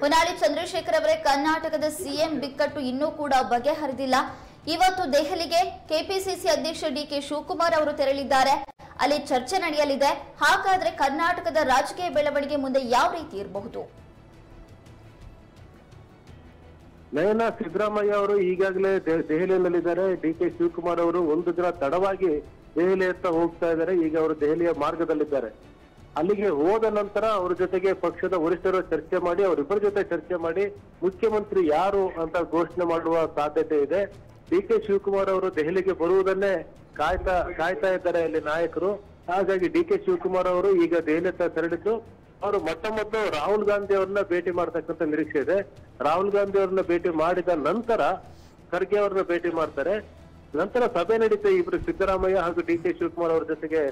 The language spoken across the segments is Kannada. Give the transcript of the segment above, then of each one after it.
ಹೊನ್ನಾಳಿ ಚಂದ್ರಶೇಖರ್ ಅವರೇ ಕರ್ನಾಟಕದ ಸಿಎಂ ಬಿಕ್ಕಟ್ಟು ಇನ್ನೂ ಕೂಡ ಬಗೆಹರಿದಿಲ್ಲ. ಇವತ್ತು ದೆಹಲಿಗೆ ಕೆಪಿಸಿಸಿ ಅಧ್ಯಕ್ಷ ಡಿಕೆ ಶಿವಕುಮಾರ್ ಅವರು ತೆರಳಿದ್ದಾರೆ. ಅಲ್ಲಿ ಚರ್ಚೆ ನಡೆಯಲಿದೆ. ಹಾಗಾದ್ರೆ ಕರ್ನಾಟಕದ ರಾಜಕೀಯ ಬೆಳವಣಿಗೆ ಮುಂದೆ ಯಾವ ರೀತಿ ಇರಬಹುದು? ನಯನ ಸಿದ್ದರಾಮಯ್ಯ ಅವರು ಈಗಾಗಲೇ ದೆಹಲಿಯಲ್ಲಿದ್ದಾರೆ. ಡಿ ಕೆ ಶಿವಕುಮಾರ್ ಅವರು ಒಂದು ದಿನ ತಡವಾಗಿ ದೆಹಲಿ ಹತ್ತ ಹೋಗ್ತಾ ಇದ್ದಾರೆ. ಈಗ ಅವರು ದೆಹಲಿಯ ಮಾರ್ಗದಲ್ಲಿದ್ದಾರೆ. ಅಲ್ಲಿಗೆ ಹೋದ ನಂತರ ಅವ್ರ ಜೊತೆಗೆ ಪಕ್ಷದ ವರಿಷ್ಠರು ಚರ್ಚೆ ಮಾಡಿ, ಅವರಿಬ್ಬರ ಜೊತೆ ಚರ್ಚೆ ಮಾಡಿ, ಮುಖ್ಯಮಂತ್ರಿ ಯಾರು ಅಂತ ಘೋಷಣೆ ಮಾಡುವ ಸಾಧ್ಯತೆ ಇದೆ. ಡಿ ಕೆ ಶಿವಕುಮಾರ್ ಅವರು ದೆಹಲಿಗೆ ಬರುವುದನ್ನೇ ಕಾಯ್ತಾ ಕಾಯ್ತಾ ಇದ್ದಾರೆ ಅಲ್ಲಿ ನಾಯಕರು. ಹಾಗಾಗಿ ಡಿ ಕೆ ಶಿವಕುಮಾರ್ ಅವರು ಈಗ ದೆಹಲಿ ತೆರಳಿದ್ದು, ಅವರು ಮೊಟ್ಟ ಮೊದಲು ರಾಹುಲ್ ಗಾಂಧಿ ಅವ್ರನ್ನ ಭೇಟಿ ಮಾಡತಕ್ಕಂತ ನಿರೀಕ್ಷೆ ಇದೆ. ರಾಹುಲ್ ಗಾಂಧಿ ಅವ್ರನ್ನ ಭೇಟಿ ಮಾಡಿದ ನಂತರ ಖರ್ಗೆ ಅವ್ರನ್ನ ಭೇಟಿ ಮಾಡ್ತಾರೆ. ನಂತರ ಸಭೆ ನಡೀತೆ ಇಬ್ರು ಸಿದ್ದರಾಮಯ್ಯ ಹಾಗೂ ಡಿ ಕೆ ಶಿವಕುಮಾರ್ ಅವ್ರ ಜೊತೆಗೆ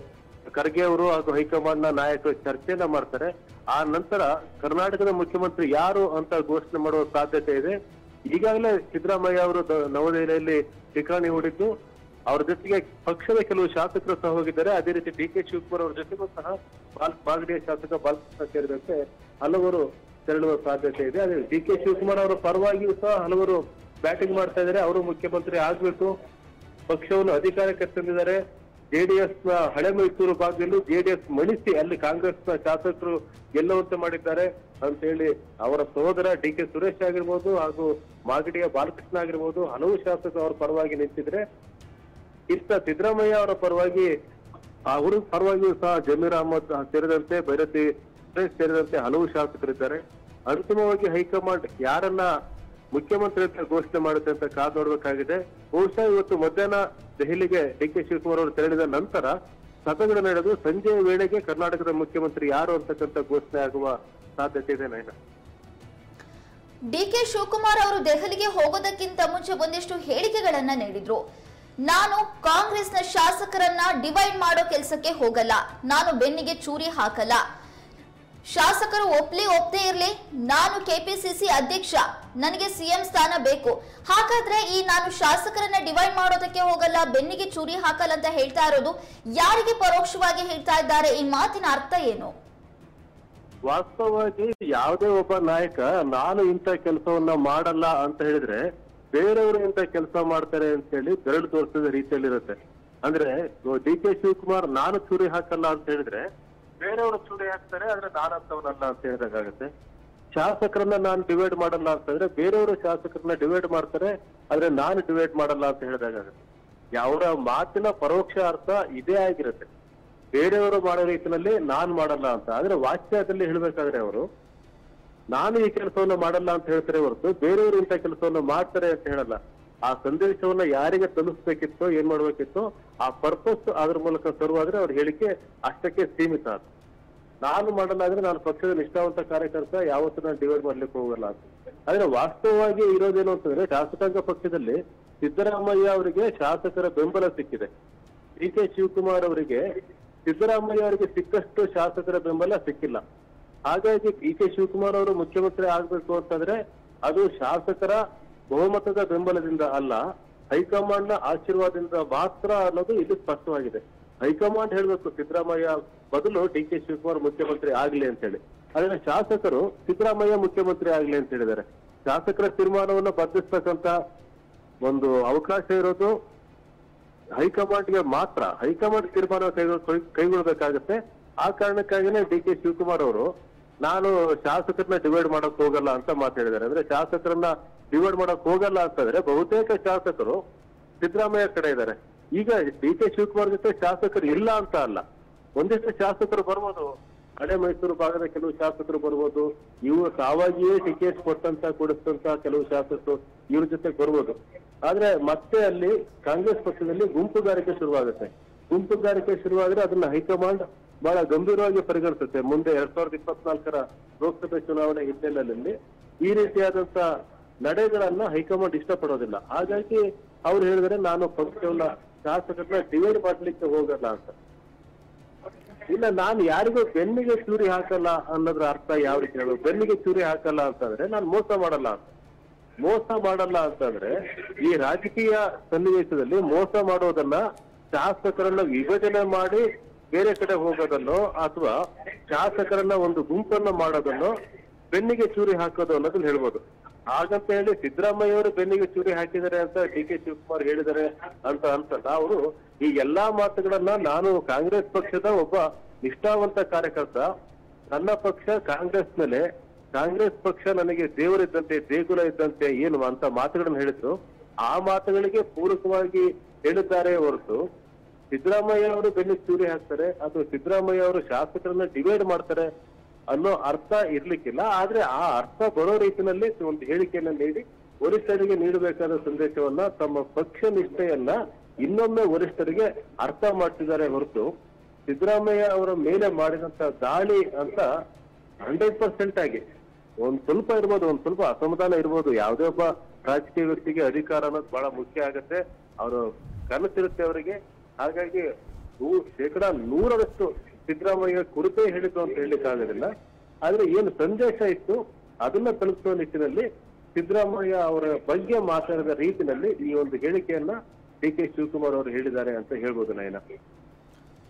ಖರ್ಗೆ ಅವರು ಹಾಗೂ ಹೈಕಮಾಂಡ್ ನಾಯಕರು ಚರ್ಚೆಯನ್ನ ಮಾಡ್ತಾರೆ. ಆ ನಂತರ ಕರ್ನಾಟಕದ ಮುಖ್ಯಮಂತ್ರಿ ಯಾರು ಅಂತ ಘೋಷಣೆ ಮಾಡುವ ಸಾಧ್ಯತೆ ಇದೆ. ಈಗಾಗಲೇ ಸಿದ್ದರಾಮಯ್ಯ ಅವರು ನವದೆಹಲಿಯಲ್ಲಿ ಠಿಕಾಣಿ ಹೂಡಿದ್ದು. ಅವ್ರ ಜೊತೆಗೆ ಪಕ್ಷದ ಕೆಲವು ಶಾಸಕರು ಸಹ ಹೋಗಿದ್ದಾರೆ. ಅದೇ ರೀತಿ ಡಿ ಕೆ ಶಿವಕುಮಾರ್ ಅವರ ಜೊತೆಗೂ ಸಹ ಬಾಲ್ ಬಾಗಡಿಯ ಶಾಸಕ ಬಾಲಕೃಷ್ಣ ಸೇರಿದಂತೆ ಹಲವರು ತೆರಳುವ ಸಾಧ್ಯತೆ ಇದೆ. ಅದೇ ಡಿ ಕೆ ಶಿವಕುಮಾರ್ ಅವರ ಪರವಾಗಿಯೂ ಸಹ ಹಲವರು ಬ್ಯಾಟಿಂಗ್ ಮಾಡ್ತಾ ಇದ್ದಾರೆ. ಅವರು ಮುಖ್ಯಮಂತ್ರಿ ಆಗ್ಬೇಕು. ಪಕ್ಷವನ್ನು ಅಧಿಕಾರಕ್ಕೆ ತಂದಿದ್ದಾರೆ. ಜೆಡಿಎಸ್ನ ಹಳೆ ಮೈಸೂರು ಭಾಗದಲ್ಲೂ ಜೆಡಿಎಸ್ ಮಣಿಸಿ ಅಲ್ಲಿ ಕಾಂಗ್ರೆಸ್ನ ಶಾಸಕರು ಗೆಲ್ಲುವಂತೆ ಮಾಡಿದ್ದಾರೆ ಅಂತ ಹೇಳಿ ಅವರ ಸಹೋದರ ಡಿ ಕೆ ಸುರೇಶ್ ಆಗಿರ್ಬೋದು ಹಾಗೂ ಮಾಗಡಿಯ ಬಾಲಕೃಷ್ಣ ಆಗಿರ್ಬೋದು ಹಲವು ಶಾಸಕರು ಅವರ ಪರವಾಗಿ ನಿಂತಿದ್ರೆ ಇಷ್ಟ ಸಿದ್ದರಾಮಯ್ಯ ಅವರ ಪರವಾಗಿ ಅವರು ಪರವಾಗಿಯೂ ಸಹ ಜಮೀರ್ ಅಹಮದ್ ಸೇರಿದಂತೆ ಭೈರತಿ ಸುರೇಶ್ ಸೇರಿದಂತೆ ಹಲವು ಶಾಸಕರಿದ್ದಾರೆ. ಅಂತಿಮವಾಗಿ ಹೈಕಮಾಂಡ್ ಯಾರನ್ನ ಮುಖ್ಯಮಂತ್ರಿ ಅಂತ ಘೋಷಣೆ ಮಾಡುತ್ತೆ ಅಂತ ಕಾದು ನೋಡ್ಬೇಕಾಗಿದೆ. ಬಹುಶಃ ಇವತ್ತು ಮಧ್ಯಾಹ್ನ ದೆಹಲಿಗೆ ಡಿ ಕೆ ಶಿವಕುಮಾರ್ ಅವರು ತೆರಳಿದ ನಂತರ ಸಭೆಗಳು ನಡೆದು ಸಂಜೆಯ ವೇಳೆಗೆ ಕರ್ನಾಟಕದ ಮುಖ್ಯಮಂತ್ರಿ ಯಾರು ಅಂತಕ್ಕಂಥ ಘೋಷಣೆ ಆಗುವ ಸಾಧ್ಯತೆ ಇದೆ ನೈನಾ. ಡಿಕೆ ಶಿವಕುಮಾರ್ ಅವರು ದೆಹಲಿಗೆ ಹೋಗೋದಕ್ಕಿಂತ ಮುಂಚೆ ಒಂದಿಷ್ಟು ಹೇಳಿಕೆಗಳನ್ನ ನೀಡಿದ್ರು. ನಾನು ಕಾಂಗ್ರೆಸ್ನ ಶಾಸಕರನ್ನ ಡಿವೈಡ್ ಮಾಡೋ ಕೆಲಸಕ್ಕೆ ಹೋಗಲ್ಲ. ನಾನು ಬೆನ್ನಿಗೆ ಚೂರಿ ಹಾಕಲ್ಲ. ಶಾಸಕರು ಒಪ್ಲಿ ಒಪ್ಪದೇ ಇರಲಿ, ನಾನು ಕೆಪಿಸಿಸಿ ಅಧ್ಯಕ್ಷ, ನನಗೆ ಸಿಎಂ ಸ್ಥಾನ ಬೇಕು. ಹಾಗಾದ್ರೆ ಈ ನಾನು ಶಾಸಕರನ್ನ ಡಿವೈಡ್ ಮಾಡೋದಕ್ಕೆ ಹೋಗಲ್ಲ, ಬೆನ್ನಿಗೆ ಚೂರಿ ಹಾಕಲ್ಲ ಅಂತ ಹೇಳ್ತಾ ಇರೋದು ಯಾರಿಗೆ ಪರೋಕ್ಷವಾಗಿ ಹೇಳ್ತಾ ಇದ್ದಾರೆ? ಈ ಮಾತಿನ ಅರ್ಥ ಏನು? ವಾಸ್ತವವಾಗಿ ಯಾವುದೇ ಒಬ್ಬ ನಾಯಕ, ನಾನು ಇಂಥ ಕೆಲಸವನ್ನ ಮಾಡಲ್ಲ ಅಂತ ಹೇಳಿದ್ರೆ ಬೇರೆಯವರು ಇಂಥ ಕೆಲಸ ಮಾಡ್ತಾರೆ ಅಂತ ಹೇಳಿ ಬೆರಳು ತೋರಿಸಿದ ರೀತಿಯಲ್ಲಿರುತ್ತೆ. ಅಂದ್ರೆ ಡಿ ಕೆ ಶಿವಕುಮಾರ್, ನಾನು ಚೂರಿ ಹಾಕಲ್ಲ ಅಂತ ಹೇಳಿದ್ರೆ ಬೇರೆಯವರು ಚೂಡಿ ಹಾಕ್ತಾರೆ ಆದ್ರೆ ನಾನು ಅಂತ ಹೇಳಿದಾಗುತ್ತೆ ಶಾಸಕರನ್ನ ನಾನು ಡಿವೈಡ್ ಮಾಡಲ್ಲ ಅಂತಂದ್ರೆ ಬೇರೆಯವರು ಶಾಸಕರನ್ನ ಡಿವೈಡ್ ಮಾಡ್ತಾರೆ, ಆದ್ರೆ ನಾನು ಡಿವೈಡ್ ಮಾಡಲ್ಲ ಅಂತ ಹೇಳಿದಾಗುತ್ತೆ ಅವರ ಮಾತಿನ ಪರೋಕ್ಷ ಅರ್ಥ ಇದೇ ಆಗಿರುತ್ತೆ. ಬೇರೆಯವರು ಮಾಡೋ ರೀತಿಯಲ್ಲಿ ನಾನ್ ಮಾಡಲ್ಲ ಅಂತ. ಆದ್ರೆ ವಾಚ್ಯದಲ್ಲಿ ಹೇಳ್ಬೇಕಾದ್ರೆ ಅವರು, ನಾನು ಈ ಕೆಲಸವನ್ನು ಮಾಡಲ್ಲ ಅಂತ ಹೇಳ್ತಾರೆ ಹೊರತು ಬೇರೆಯವರು ಇಂಥ ಕೆಲಸವನ್ನ ಮಾಡ್ತಾರೆ ಅಂತ ಹೇಳಲ್ಲ. ಆ ಸಂದೇಶವನ್ನ ಯಾರಿಗೆ ತಲುಪಿಸ್ಬೇಕಿತ್ತೋ ಏನ್ ಮಾಡ್ಬೇಕಿತ್ತೋ, ಆ ಪರ್ಪಸ್ ಅದ್ರ ಮೂಲಕ ತರುವಾದ್ರೆ ಅವ್ರ ಹೇಳಿಕೆ ಅಷ್ಟಕ್ಕೆ ಸೀಮಿತ ನಾನು ಮಾಡಲಾದ್ರೆ ನಾನು ಪಕ್ಷದ ನಿಷ್ಠಾವಂತ ಕಾರ್ಯಕರ್ತ, ಯಾವತ್ತೂ ನಾನು ಡಿವೈಡ್ ಮಾಡ್ಲಿಕ್ಕೆ ಹೋಗಲ್ಲ ಅಂತ. ಆದ್ರೆ ವಾಸ್ತವವಾಗಿ ಇರೋದೇನು ಅಂತಂದ್ರೆ ಶಾಸಕಾಂಗ ಪಕ್ಷದಲ್ಲಿ ಸಿದ್ದರಾಮಯ್ಯ ಅವರಿಗೆ ಶಾಸಕರ ಬೆಂಬಲ ಸಿಕ್ಕಿದೆ. ಡಿ ಕೆ ಶಿವಕುಮಾರ್ ಅವರಿಗೆ ಸಿದ್ದರಾಮಯ್ಯ ಅವರಿಗೆ ಸಿಕ್ಕಷ್ಟು ಶಾಸಕರ ಬೆಂಬಲ ಸಿಕ್ಕಿಲ್ಲ. ಹಾಗಾಗಿ ಡಿ ಕೆ ಶಿವಕುಮಾರ್ ಅವರು ಮುಖ್ಯಮಂತ್ರಿ ಆಗ್ಬೇಕು ಅಂತಂದ್ರೆ ಅದು ಶಾಸಕರ ಬಹುಮತದ ಬೆಂಬಲದಿಂದ ಅಲ್ಲ ಹೈಕಮಾಂಡ್ನ ಆಶೀರ್ವಾದದಿಂದ ಮಾತ್ರ ಅನ್ನೋದು ಇಲ್ಲಿ ಸ್ಪಷ್ಟವಾಗಿದೆ. ಹೈಕಮಾಂಡ್ ಹೇಳ್ಬೇಕು, ಸಿದ್ದರಾಮಯ್ಯ ಬದಲು ಡಿ ಕೆ ಶಿವಕುಮಾರ್ ಮುಖ್ಯಮಂತ್ರಿ ಆಗ್ಲಿ ಅಂತ ಹೇಳಿ. ಆದ್ರೆ ಶಾಸಕರು ಸಿದ್ದರಾಮಯ್ಯ ಮುಖ್ಯಮಂತ್ರಿ ಆಗ್ಲಿ ಅಂತ ಹೇಳಿದ್ದಾರೆ. ಶಾಸಕರ ತೀರ್ಮಾನವನ್ನು ಬದಲಿಸ್ತಕ್ಕಂತ ಒಂದು ಅವಕಾಶ ಇರೋದು ಹೈಕಮಾಂಡ್ಗೆ ಮಾತ್ರ. ಹೈಕಮಾಂಡ್ ತೀರ್ಮಾನ ಕೈಗೊಳ್ಳಬೇಕಾಗತ್ತೆ ಆ ಕಾರಣಕ್ಕಾಗಿನೇ ಡಿ ಕೆ ಶಿವಕುಮಾರ್ ಅವರು, ನಾನು ಶಾಸಕರನ್ನ ಡಿವೈಡ್ ಮಾಡಕ್ ಹೋಗಲ್ಲ ಅಂತ ಮಾತಾಡಿದ್ದಾರೆ. ಅಂದ್ರೆ ಶಾಸಕರನ್ನ ಡಿವೈಡ್ ಮಾಡಕ್ ಹೋಗಲ್ಲ ಅಂತಂದ್ರೆ ಬಹುತೇಕ ಶಾಸಕರು ಸಿದ್ದರಾಮಯ್ಯ ಕಡೆ ಇದ್ದಾರೆ. ಈಗ ಡಿ ಕೆ ಶಿವಕುಮಾರ್ ಜೊತೆ ಶಾಸಕರು ಇಲ್ಲ ಅಂತ ಅಲ್ಲ. ಒಂದಿಷ್ಟು ಶಾಸಕರು ಬರ್ಬೋದು. ಹಳೆ ಮೈಸೂರು ಭಾಗದ ಕೆಲವು ಶಾಸಕರು ಬರ್ಬೋದು. ಇವರು ತಾವಾಗಿಯೇ ಟಿಕೆಟ್ ಕೊಟ್ಟಂತ ಕೊಡಿಸ್ತಂತ ಕೆಲವು ಶಾಸಕರು ಇವ್ರ ಜೊತೆ ಬರ್ಬೋದು. ಆದ್ರೆ ಮತ್ತೆ ಅಲ್ಲಿ ಕಾಂಗ್ರೆಸ್ ಪಕ್ಷದಲ್ಲಿ ಗುಂಪುಗಾರಿಕೆ ಶುರುವಾಗುತ್ತೆ. ಗುಂಪುಗಾರಿಕೆ ಶುರುವಾದ್ರೆ ಅದನ್ನ ಹೈಕಮಾಂಡ್ ಬಹಳ ಗಂಭೀರವಾಗಿ ಪರಿಗಣಿಸುತ್ತೆ. ಮುಂದೆ ಎರಡ್ ಸಾವಿರದ ಇಪ್ಪತ್ನಾಲ್ಕರ ಲೋಕಸಭೆ ಚುನಾವಣೆ ಹಿನ್ನೆಲೆಯಲ್ಲಿ ಈ ರೀತಿಯಾದಂತ ನಡೆಗಳನ್ನ ಹೈಕಮಾಂಡ್ ಇಷ್ಟಪಡೋದಿಲ್ಲ. ಹಾಗಾಗಿ ಅವ್ರು ಹೇಳಿದ್ರೆ ನಾನು ಪಕ್ಷವನ್ನ ಶಾಸಕರನ್ನ ಡಿವೈಡ್ ಮಾಡ್ಲಿಕ್ಕೆ ಹೋಗಲ್ಲ ಅಂತ. ಇಲ್ಲ, ನಾನು ಯಾರಿಗೂ ಬೆನ್ನಿಗೆ ಚೂರಿ ಹಾಕಲ್ಲ ಅನ್ನೋದ್ರ ಅರ್ಥ ಯಾವ ರೀತಿ ಹೇಳೋದು ಬೆನ್ನಿಗೆ ಚೂರಿ ಹಾಕಲ್ಲ ಅಂತಂದ್ರೆ ನಾನು ಮೋಸ ಮಾಡಲ್ಲ ಅಂತ. ಮೋಸ ಮಾಡಲ್ಲ ಅಂತಂದ್ರೆ ಈ ರಾಜಕೀಯ ಸನ್ನಿವೇಶದಲ್ಲಿ ಮೋಸ ಮಾಡೋದನ್ನ ಶಾಸಕರನ್ನ ವಿಭಜನೆ ಮಾಡಿ ಬೇರೆ ಕಡೆ ಹೋಗೋದನ್ನೋ ಅಥವಾ ಶಾಸಕರನ್ನ ಒಂದು ಗುಂಪನ್ನ ಮಾಡೋದನ್ನೋ ಬೆನ್ನಿಗೆ ಚೂರಿ ಹಾಕೋದು ಅನ್ನೋದನ್ನ ಹೇಳ್ಬೋದು. ಹಾಗಂತ ಹೇಳಿ ಸಿದ್ದರಾಮಯ್ಯ ಅವರು ಬೆನ್ನಿಗೆ ಚೂರಿ ಹಾಕಿದ್ದಾರೆ ಅಂತ ಡಿ ಕೆ ಶಿವಕುಮಾರ್ ಹೇಳಿದ್ದಾರೆ ಅಂತ ಅಂತ ಅವರು ಈ ಎಲ್ಲಾ ಮಾತುಗಳನ್ನ ನಾನು ಕಾಂಗ್ರೆಸ್ ಪಕ್ಷದ ಒಬ್ಬ ನಿಷ್ಠಾವಂತ ಕಾರ್ಯಕರ್ತ. ನನ್ನ ಪಕ್ಷ ಕಾಂಗ್ರೆಸ್ ಮೇಲೆ, ಕಾಂಗ್ರೆಸ್ ಪಕ್ಷ ನನಗೆ ದೇವರಿದ್ದಂತೆ ದೇಗುಲ ಇದ್ದಂತೆ ಏನು ಅಂತ ಮಾತುಗಳನ್ನು ಹೇಳಿದ್ರು. ಆ ಮಾತುಗಳಿಗೆ ಪೂರಕವಾಗಿ ಹೇಳಿದ್ದಾರೆ ಹೊರತು ಸಿದ್ದರಾಮಯ್ಯ ಅವರು ಬೆನ್ನಿಗೆ ಚೂರಿ ಹಾಕ್ತಾರೆ ಅಥವಾ ಸಿದ್ದರಾಮಯ್ಯ ಅವರು ಶಾಸಕರನ್ನ ಡಿವೈಡ್ ಮಾಡ್ತಾರೆ ಅನ್ನೋ ಅರ್ಥ ಇರ್ಲಿಕ್ಕಿಲ್ಲ, ಆದ್ರೆ ಆ ಅರ್ಥ ಬರೋ ರೀತಿಯಲ್ಲಿ ಒಂದು ಹೇಳಿಕೆಯನ್ನ ನೀಡಿ, ವರಿಷ್ಠರಿಗೆ ನೀಡಬೇಕಾದ ಸಂದೇಶವನ್ನ ತಮ್ಮ ಪಕ್ಷ ನಿಷ್ಠೆಯನ್ನ ಇನ್ನೊಮ್ಮೆ ವರಿಷ್ಠರಿಗೆ ಅರ್ಥ ಮಾಡ್ತಿದ್ದಾರೆ ಹೊರತು ಸಿದ್ದರಾಮಯ್ಯ ಅವರ ಮೇಲೆ ಮಾಡಿದಂತ ದಾಳಿ ಅಂತ ಹಂಡ್ರೆಡ್ ಪರ್ಸೆಂಟ್ ಆಗಿ, ಒಂದ್ ಸ್ವಲ್ಪ ಇರ್ಬೋದು, ಒಂದ್ ಸ್ವಲ್ಪ ಅಸಮಾಧಾನ ಇರ್ಬೋದು, ಯಾವುದೇ ಒಬ್ಬ ರಾಜಕೀಯ ವ್ಯಕ್ತಿಗೆ ಅಧಿಕಾರ ಅನ್ನೋದು ಬಹಳ ಮುಖ್ಯ ಆಗತ್ತೆ. ಅವರು ಕನಸಿರುತ್ತೆ ಅವರಿಗೆ. ಹಾಗಾಗಿ ಶೇಕಡ ನೂರರಷ್ಟು ಸಿದ್ದರಾಮಯ್ಯ ಕುರಿತೇ ಹೇಳಿದ್ದು ಅಂತ ಹೇಳಲಿಕ್ಕೆ ಆಗೋದಿಲ್ಲ. ಆದ್ರೆ ಏನು ಸಂದೇಶ ಇತ್ತು, ಅದನ್ನ ತಲುಪಿಸುವ ನಿಟ್ಟಿನಲ್ಲಿ ಸಿದ್ದರಾಮಯ್ಯ ಅವರ ಬಗ್ಗೆ ಮಾತಾಡಿದ ರೀತಿಯಲ್ಲಿ ಈ ಒಂದು ಹೇಳಿಕೆಯನ್ನ ಡಿ ಕೆ ಶಿವಕುಮಾರ್ ಅವರು ಹೇಳಿದ್ದಾರೆ ಅಂತ ಹೇಳ್ಬೋದು ನಯನ.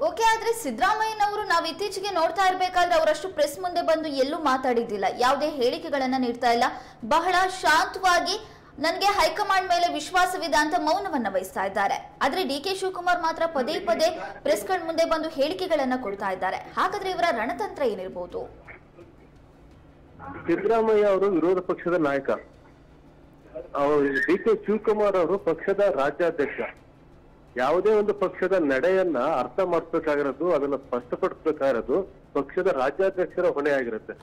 ಓಕೆ, ಆದ್ರೆ ಸಿದ್ದರಾಮಯ್ಯನವರು ನಾವು ಇತ್ತೀಚೆಗೆ ನೋಡ್ತಾ ಇರ್ಬೇಕಾದ್ರೆ ಅವರಷ್ಟು ಪ್ರೆಸ್ ಮುಂದೆ ಬಂದು ಎಲ್ಲೂ ಮಾತಾಡಿದ್ದಿಲ್ಲ. ಯಾವುದೇ ಹೇಳಿಕೆಗಳನ್ನ ನೀಡ್ತಾ ಇಲ್ಲ. ಬಹಳ ಶಾಂತವಾಗಿ ನನಗೆ ಹೈಕಮಾಂಡ್ ಮೇಲೆ ವಿಶ್ವಾಸವಿದೆ ಅಂತ ಮೌನವನ್ನ ವಹಿಸ್ತಾ ಇದ್ದಾರೆ. ಆದ್ರೆ ಡಿ ಕೆ ಶಿವಕುಮಾರ್ ಮಾತ್ರ ಪದೇ ಪದೇ ಪ್ರೆಸ್ ಕಾರ್ಡ್ ಮುಂದೆ ಬಂದು ಹೇಳಿಕೆಗಳನ್ನ ಕೊಡ್ತಾ ಇದ್ದಾರೆ. ಹಾಗಾದ್ರೆ ಇವರ ರಣತಂತ್ರ ಏನಿರಬಹುದು ಸಿದ್ದರಾಮಯ್ಯ ಅವರು ವಿರೋಧ ಪಕ್ಷದ ನಾಯಕ. ಡಿ ಕೆ ಶಿವಕುಮಾರ್ ಅವರು ಪಕ್ಷದ ರಾಜ್ಯಾಧ್ಯಕ್ಷ. ಯಾವುದೇ ಒಂದು ಪಕ್ಷದ ನಡೆಯನ್ನ ಅರ್ಥ ಮಾಡ್ಬೇಕಾಗಿರೋದು, ಅದನ್ನ ಸ್ಪಷ್ಟಪಡಿಸ್ಬೇಕಾಗಿರೋದು ಪಕ್ಷದ ರಾಜ್ಯಾಧ್ಯಕ್ಷರ ಹೊಣೆ ಆಗಿರುತ್ತೆ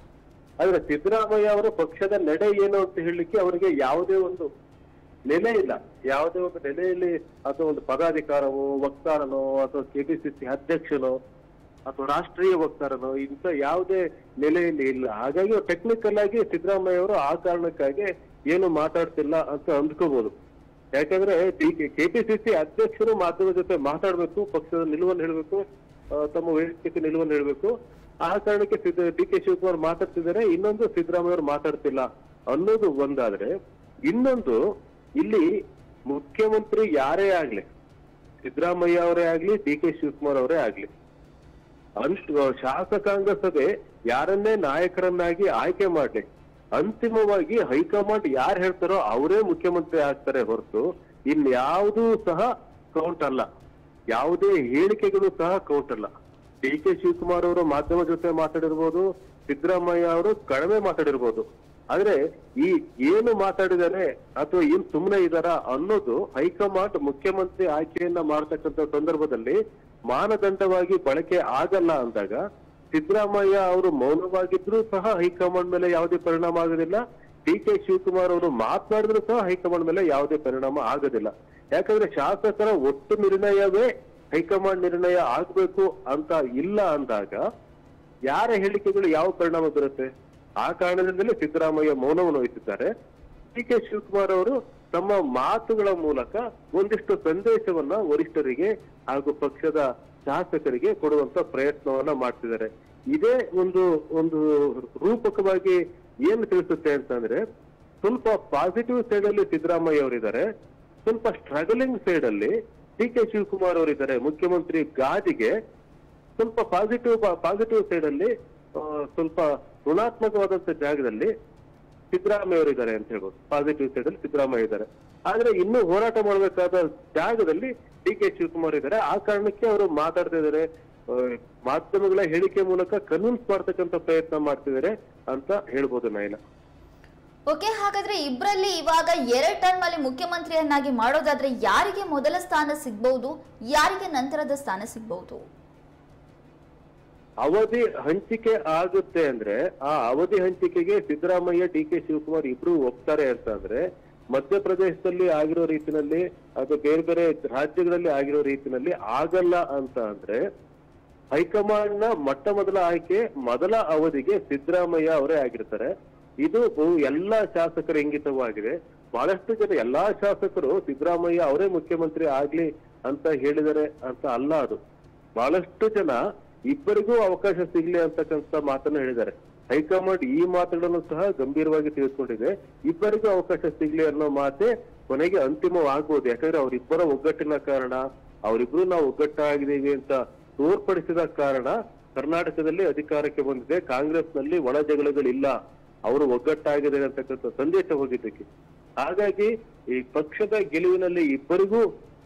ಆದ್ರೆ ಸಿದ್ದರಾಮಯ್ಯ ಅವರು ಪಕ್ಷದ ನಡೆ ಏನು ಅಂತ ಹೇಳಲಿಕ್ಕೆ ಅವರಿಗೆ ಯಾವುದೇ ಒಂದು ನೆಲೆ ಇಲ್ಲ. ಯಾವುದೇ ಒಂದು ನೆಲೆಯಲ್ಲಿ ಅಥವಾ ಒಂದು ಪದಾಧಿಕಾರವೋ, ವಕ್ತಾರನೋ, ಅಥವಾ ಕೆಪಿಸಿಸಿ ಅಧ್ಯಕ್ಷನೋ, ಅಥವಾ ರಾಷ್ಟ್ರೀಯ ವಕ್ತಾರನೋ, ಇಂಥ ಯಾವುದೇ ನೆಲೆಯಲ್ಲಿ ಇಲ್ಲ. ಹಾಗಾಗಿ ಟೆಕ್ನಿಕಲ್ ಆಗಿ ಸಿದ್ದರಾಮಯ್ಯ ಅವರು ಆ ಕಾರಣಕ್ಕಾಗಿ ಏನು ಮಾತಾಡ್ತಿಲ್ಲ ಅಂತ ಅಂದ್ಕೋಬಹುದು ಯಾಕಂದ್ರೆ ಕೆಪಿಸಿಸಿ ಅಧ್ಯಕ್ಷರು ಮಾಧ್ಯಮದ ಜೊತೆ ಮಾತಾಡ್ಬೇಕು, ಪಕ್ಷದ ನಿಲುವನ್ನು ಹೇಳ್ಬೇಕು ತಮ್ಮ ವೈಯಕ್ತಿಕ ನಿಲುವನ್ನು ಹೇಳ್ಬೇಕು. ಆ ಕಾರಣಕ್ಕೆ ಡಿ ಕೆ ಶಿವಕುಮಾರ್ ಮಾತಾಡ್ತಿದ್ದಾರೆ, ಇನ್ನೊಂದು ಸಿದ್ದರಾಮಯ್ಯ ಅವರು ಮಾತಾಡ್ತಿಲ್ಲ ಅನ್ನೋದು ಒಂದಾದ್ರೆ, ಇನ್ನೊಂದು ಇಲ್ಲಿ ಮುಖ್ಯಮಂತ್ರಿ ಯಾರೇ ಆಗ್ಲಿ, ಸಿದ್ದರಾಮಯ್ಯ ಅವರೇ ಆಗ್ಲಿ, ಡಿ ಕೆ ಶಿವಕುಮಾರ್ ಅವರೇ ಆಗ್ಲಿ ಅನುಷ್ ಶಾಸಕಾಂಗ ಸಭೆ ಯಾರನ್ನೇ ನಾಯಕರನ್ನಾಗಿ ಆಯ್ಕೆ ಮಾಡ್ಲಿ, ಅಂತಿಮವಾಗಿ ಹೈಕಮಾಂಡ್ ಯಾರು ಹೇಳ್ತಾರೋ ಅವರೇ ಮುಖ್ಯಮಂತ್ರಿ ಆಗ್ತಾರೆ ಹೊರತು ಇನ್ಯಾವುದೂ ಸಹ ಕೌಂಟ್ ಅಲ್ಲ. ಯಾವುದೇ ಹೇಳಿಕೆಗಳು ಸಹ ಕೌಂಟ್ ಅಲ್ಲ. ಡಿ ಕೆ ಶಿವಕುಮಾರ್ ಅವರು ಮಾಧ್ಯಮ ಜೊತೆ ಮಾತಾಡಿರ್ಬೋದು, ಸಿದ್ದರಾಮಯ್ಯ ಅವರು ಕಡಿಮೆ ಮಾತಾಡಿರ್ಬೋದು. ಆದ್ರೆ ಈ ಏನು ಮಾತಾಡಿದರೆ ಅಥವಾ ಏನ್ ಸುಮ್ಮನೆ ಇದಾರ ಅನ್ನೋದು ಹೈಕಮಾಂಡ್ ಮುಖ್ಯಮಂತ್ರಿ ಆಯ್ಕೆಯನ್ನ ಮಾಡತಕ್ಕಂತ ಸಂದರ್ಭದಲ್ಲಿ ಮಾನದಂಡವಾಗಿ ಬಳಕೆ ಆಗಲ್ಲ ಅಂದಾಗ ಸಿದ್ದರಾಮಯ್ಯ ಅವರು ಮೌನವಾಗಿದ್ರು ಸಹ ಹೈಕಮಾಂಡ್ ಮೇಲೆ ಯಾವುದೇ ಪರಿಣಾಮ ಆಗೋದಿಲ್ಲ. ಡಿ ಕೆ ಶಿವಕುಮಾರ್ ಅವರು ಮಾತನಾಡಿದ್ರು ಸಹ ಹೈಕಮಾಂಡ್ ಮೇಲೆ ಯಾವುದೇ ಪರಿಣಾಮ ಆಗೋದಿಲ್ಲ. ಯಾಕಂದ್ರೆ ಶಾಸಕರ ಒಟ್ಟು ನಿರ್ಣಯವೇ ಹೈಕಮಾಂಡ್ ನಿರ್ಣಯ ಆಗ್ಬೇಕು ಅಂತ ಇಲ್ಲ ಅಂದಾಗ ಯಾರ ಹೇಳಿಕೆಗಳು ಯಾವ ಪರಿಣಾಮ ಬೀರುತ್ತೆ? ಆ ಕಾರಣದಿಂದಲೇ ಸಿದ್ದರಾಮಯ್ಯ ಮೌನವನ್ನು ವಹಿಸಿದ್ದಾರೆ. ಡಿ ಕೆ ಶಿವಕುಮಾರ್ ಅವರು ತಮ್ಮ ಮಾತುಗಳ ಮೂಲಕ ಒಂದಿಷ್ಟು ಸಂದೇಶವನ್ನ ವರಿಷ್ಠರಿಗೆ ಹಾಗೂ ಪಕ್ಷದ ಶಾಸಕರಿಗೆ ಕೊಡುವಂತ ಪ್ರಯತ್ನವನ್ನ ಮಾಡ್ತಿದ್ದಾರೆ. ಇದೇ ಒಂದು ಒಂದು ರೂಪಕವಾಗಿ ಏನು ತಿಳಿಸುತ್ತೆ ಅಂತಂದ್ರೆ, ಸ್ವಲ್ಪ ಪಾಸಿಟಿವ್ ಸೈಡ್ ಅಲ್ಲಿ ಸಿದ್ದರಾಮಯ್ಯ ಅವರಿದ್ದಾರೆ. ಸ್ವಲ್ಪ ಸ್ಟ್ರಗಲಿಂಗ್ ಸೈಡ್ ಅಲ್ಲಿ ಡಿ ಕೆ ಶಿವಕುಮಾರ್ ಅವರಿದ್ದಾರೆ. ಮುಖ್ಯಮಂತ್ರಿ ಗಾದಿಗೆ ಸ್ವಲ್ಪ ಪಾಸಿಟಿವ್ ಪಾಸಿಟಿವ್ ಸೈಡ್ ಅಲ್ಲಿ ಸ್ವಲ್ಪ ಋಣಾತ್ಮಕವಾದಂತ ಜಾಗದಲ್ಲಿ ಸಿದ್ದರಾಮಯ್ಯ ಅವರು ಇದ್ದಾರೆ ಅಂತ ಹೇಳ್ಬೋದು. ಪಾಸಿಟಿವ್ ಸೈಡ್ ಅಲ್ಲಿ ಸಿದ್ದರಾಮಯ್ಯ ಇದ್ದಾರೆ. ಆದ್ರೆ ಇನ್ನೂ ಹೋರಾಟ ಮಾಡಬೇಕಾದ ಜಾಗದಲ್ಲಿ ಡಿ ಕೆ ಶಿವಕುಮಾರ್ ಇದ್ದಾರೆ. ಆ ಕಾರಣಕ್ಕೆ ಅವರು ಮಾತಾಡ್ತಾ ಇದ್ದಾರೆ. ಮಾಧ್ಯಮಗಳ ಹೇಳಿಕೆ ಮೂಲಕ ಕನ್ವಿನ್ಸ್ ಮಾಡ್ತಕ್ಕಂಥ ಪ್ರಯತ್ನ ಮಾಡ್ತಿದ್ದಾರೆ ಅಂತ ಹೇಳ್ಬೋದು ನೈಲ ಓಕೆ, ಹಾಗಾದ್ರೆ ಇಬ್ಬರಲ್ಲಿ ಇವಾಗ ಎರಡ್ ಟರ್ಮ್ ಅಲ್ಲಿ ಮುಖ್ಯಮಂತ್ರಿಯನ್ನಾಗಿ ಮಾಡೋದಾದ್ರೆ ಯಾರಿಗೆ ಮೊದಲ ಸ್ಥಾನ ಸಿಗ್ಬಹುದು ಯಾರಿಗೆ ನಂತರದ ಸ್ಥಾನ ಸಿಗ್ಬಹುದು ಅವಧಿ ಹಂಚಿಕೆ ಆಗುತ್ತೆ ಅಂದ್ರೆ ಆ ಅವಧಿ ಹಂಚಿಕೆಗೆ ಸಿದ್ದರಾಮಯ್ಯ, ಡಿ ಕೆ ಶಿವಕುಮಾರ್ ಇಬ್ರು ಒಪ್ತಾರೆ ಅಂತ ಅಂದ್ರೆ ಮಧ್ಯಪ್ರದೇಶದಲ್ಲಿ ಆಗಿರೋ ರೀತಿನಲ್ಲಿ ಅದು ಬೇರೆ ಬೇರೆ ರಾಜ್ಯಗಳಲ್ಲಿ ಆಗಿರೋ ರೀತಿನಲ್ಲಿ ಆಗಲ್ಲ ಅಂತ ಅಂದ್ರೆ ಹೈಕಮಾಂಡ್ನ ಮೊಟ್ಟ ಮೊದಲ ಆಯ್ಕೆ ಮೊದಲ ಅವಧಿಗೆ ಸಿದ್ದರಾಮಯ್ಯ ಅವರೇ ಆಗಿರ್ತಾರೆ. ಇದು ಎಲ್ಲ ಶಾಸಕರ ಇಂಗಿತವಾಗಿದೆ. ಬಹಳಷ್ಟು ಜನ ಎಲ್ಲಾ ಶಾಸಕರು ಸಿದ್ದರಾಮಯ್ಯ ಅವರೇ ಮುಖ್ಯಮಂತ್ರಿ ಆಗ್ಲಿ ಅಂತ ಹೇಳಿದರೆ ಅಂತ ಅಲ್ಲ ಅದು. ಬಹಳಷ್ಟು ಜನ ಇಬ್ಬರಿಗೂ ಅವಕಾಶ ಸಿಗ್ಲಿ ಅಂತಕ್ಕಂಥ ಮಾತನ್ನ ಹೇಳಿದ್ದಾರೆ. ಹೈಕಮಾಂಡ್ ಈ ಮಾತುಗಳನ್ನು ಸಹ ಗಂಭೀರವಾಗಿ ತಿಳಿದುಕೊಂಡಿದೆ. ಇಬ್ಬರಿಗೂ ಅವಕಾಶ ಸಿಗ್ಲಿ ಅನ್ನೋ ಮಾತೆ ಕೊನೆಗೆ ಅಂತಿಮವಾಗಬಹುದು ಯಾಕಂದ್ರೆ ಅವರಿಬ್ಬರ ಒಗ್ಗಟ್ಟಿನ ಕಾರಣ, ಅವರಿಬ್ರು ನಾವು ಒಗ್ಗಟ್ಟಾಗಿದ್ದೀವಿ ಅಂತ ತೋರ್ಪಡಿಸಿದ ಕಾರಣ ಕರ್ನಾಟಕದಲ್ಲಿ ಅಧಿಕಾರಕ್ಕೆ ಬಂದಿದೆ. ಕಾಂಗ್ರೆಸ್ನಲ್ಲಿ ಒಳ ಜಗಳಗಳಿಲ್ಲ. ಅವರು ಒಗ್ಗಟ್ಟಾಗಿದೆ ಅಂತಕ್ಕಂಥ ಸಂದೇಶ ಹೋಗಿದ್ದಕ್ಕೆ. ಹಾಗಾಗಿ ಈ ಪಕ್ಷದ ಗೆಲುವಿನಲ್ಲಿ ಇಬ್ಬರಿಗೂ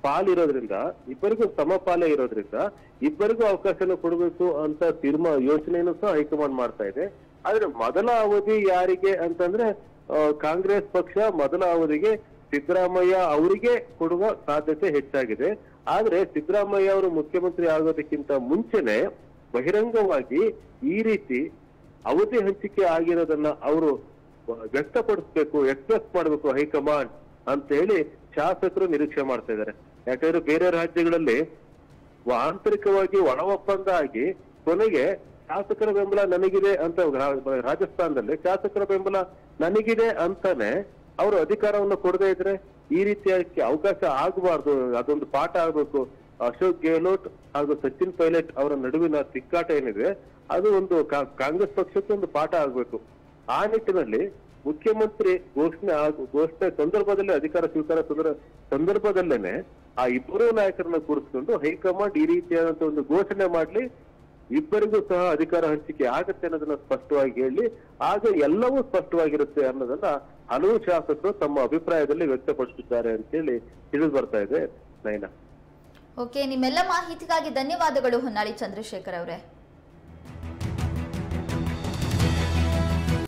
ಪಾಲಿರೋದ್ರಿಂದ, ಇಬ್ಬರಿಗೂ ಸಮಪಾಲೆ ಇರೋದ್ರಿಂದ, ಇಬ್ಬರಿಗೂ ಅವಕಾಶನ ಕೊಡಬೇಕು ಅಂತ ತೀರ್ಮಾನ ಯೋಚನೆಯನ್ನು ಸಹ ಹೈಕಮಾಂಡ್ ಮಾಡ್ತಾ ಇದೆ. ಆದ್ರೆ ಮೊದಲ ಅವಧಿ ಯಾರಿಗೆ ಅಂತಂದ್ರೆ ಕಾಂಗ್ರೆಸ್ ಪಕ್ಷ ಮೊದಲ ಅವಧಿಗೆ ಸಿದ್ದರಾಮಯ್ಯ ಅವರಿಗೆ ಕೊಡುವ ಸಾಧ್ಯತೆ ಹೆಚ್ಚಾಗಿದೆ. ಆದ್ರೆ ಸಿದ್ದರಾಮಯ್ಯ ಅವರು ಮುಖ್ಯಮಂತ್ರಿ ಆಗೋದಕ್ಕಿಂತ ಮುಂಚೆನೆ ಬಹಿರಂಗವಾಗಿ ಈ ರೀತಿ ಅವಧಿ ಹಂಚಿಕೆ ಆಗಿರೋದನ್ನ ಅವರು ವ್ಯಕ್ತಪಡಿಸ್ಬೇಕು ಎಕ್ಸ್ಪ್ರೆಸ್ ಮಾಡಬೇಕು ಹೈಕಮಾಂಡ್ ಅಂತ ಹೇಳಿ ಶಾಸಕರು ನಿರೀಕ್ಷೆ ಮಾಡ್ತಾ ಇದ್ದಾರೆ. ಯಾಕಂದ್ರೆ ಬೇರೆ ರಾಜ್ಯಗಳಲ್ಲಿ ಆಂತರಿಕವಾಗಿ ಒಣ ಒಪ್ಪಂದ ಆಗಿ ಕೊನೆಗೆ ಶಾಸಕರ ಬೆಂಬಲ ನನಗಿದೆ ಅಂತ ರಾಜಸ್ಥಾನದಲ್ಲಿ ಶಾಸಕರ ಬೆಂಬಲ ನನಗಿದೆ ಅಂತಾನೆ ಅವರು ಅಧಿಕಾರವನ್ನು ಕೊಡದೇ ಇದ್ರೆ ಈ ರೀತಿಯಾಗಿ ಅವಕಾಶ ಆಗಬಾರ್ದು, ಅದೊಂದು ಪಾಠ ಆಗ್ಬೇಕು ಅಶೋಕ್ ಗೆಹ್ಲೋಟ್ ಹಾಗೂ ಸಚಿನ್ ಪೈಲಟ್ ಅವರ ನಡುವಿನ ತಿಕ್ಕಾಟ ಏನಿದೆ, ಅದು ಒಂದು ಕಾಂಗ್ರೆಸ್ ಪಕ್ಷಕ್ಕೆ ಒಂದು ಪಾಠ ಆಗ್ಬೇಕು. ಆ ನಿಟ್ಟಿನಲ್ಲಿ ಮುಖ್ಯಮಂತ್ರಿ ಘೋಷಣೆ ಘೋಷಣೆ ಸಂದರ್ಭದಲ್ಲಿ ಅಧಿಕಾರ ಸ್ವೀಕಾರ ಸಂದರ್ಭ, ಸಂದರ್ಭದಲ್ಲೇನೆ ಆ ಇಬ್ಬರೂ ನಾಯಕರನ್ನ ಕೂರಿಸ್ಕೊಂಡು ಹೈಕಮಾಂಡ್ ಈ ರೀತಿಯಾದಂತ ಒಂದು ಘೋಷಣೆ ಮಾಡ್ಲಿ, ಇಬ್ಬರಿಗೂ ಸಹ ಅಧಿಕಾರ ಹಂಚಿಕೆ ಆಗತ್ತೆ ಅನ್ನೋದನ್ನ ಸ್ಪಷ್ಟವಾಗಿ ಹೇಳಿ, ಆಗ ಎಲ್ಲವೂ ಸ್ಪಷ್ಟವಾಗಿರುತ್ತೆ ಅನ್ನೋದನ್ನ ಹಲವು ಶಾಸಕರು ತಮ್ಮ ಅಭಿಪ್ರಾಯದಲ್ಲಿ ವ್ಯಕ್ತಪಡಿಸಿದ್ದಾರೆ ಅಂತೇಳಿ ತಿಳಿದು ಬರ್ತಾ ಇದೆ ನೈನಾ. ಓಕೆ ನಿಮ್ಮೆಲ್ಲ ಮಾಹಿತಿಗಾಗಿ ಧನ್ಯವಾದಗಳು ಹೊನ್ನಾಳಿ ಚಂದ್ರಶೇಖರ್ ಅವರೇ.